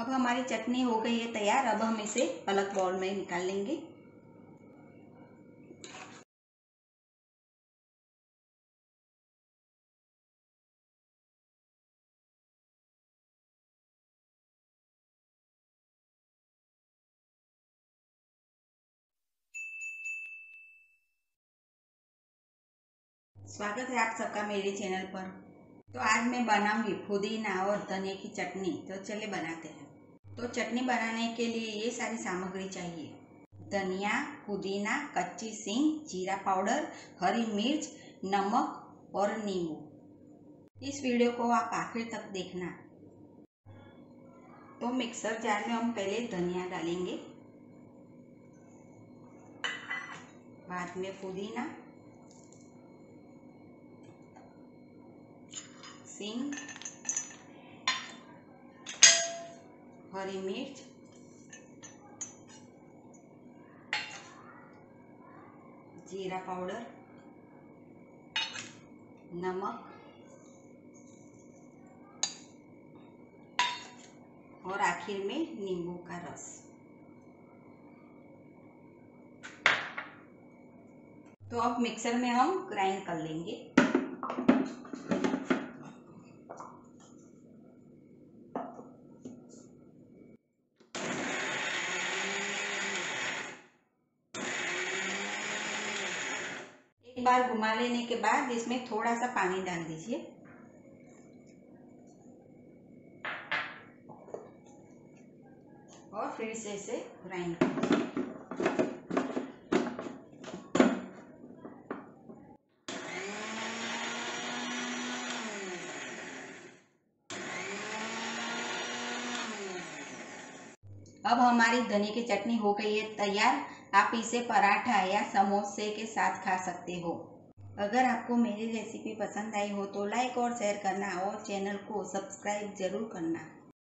अब हमारी चटनी हो गई है तैयार, अब हम इसे अलग बाउल में निकाल लेंगे। स्वागत है आप सबका मेरे चैनल पर। तो आज मैं बनाऊँगी पुदीना और धनिया की चटनी। तो चलिए बनाते हैं। तो चटनी बनाने के लिए ये सारी सामग्री चाहिए। धनिया, पुदीना, कच्ची सींग, जीरा पाउडर, हरी मिर्च, नमक और नींबू। इस वीडियो को आप आखिर तक देखना। तो मिक्सर जार में हम पहले धनिया डालेंगे। बाद में पुदीना। सींग हरी मिर्च जीरा पाउडर नमक और आखिर में नींबू का रस। तो अब मिक्सर में हम ग्राइंड कर लेंगे। एक बार घुमा लेने के बाद इसमें थोड़ा सा पानी डाल दीजिए। और फिर से इसे ग्राइंड अब हमारी धनी की चटनी हो गई है तैयार। आप इसे पराठा या समोसे के साथ खा सकते हो। अगर आपको मेरी रेसिपी पसंद आई हो तो लाइक और शेयर करना और चैनल को सब्सक्राइब ज़रूर करना।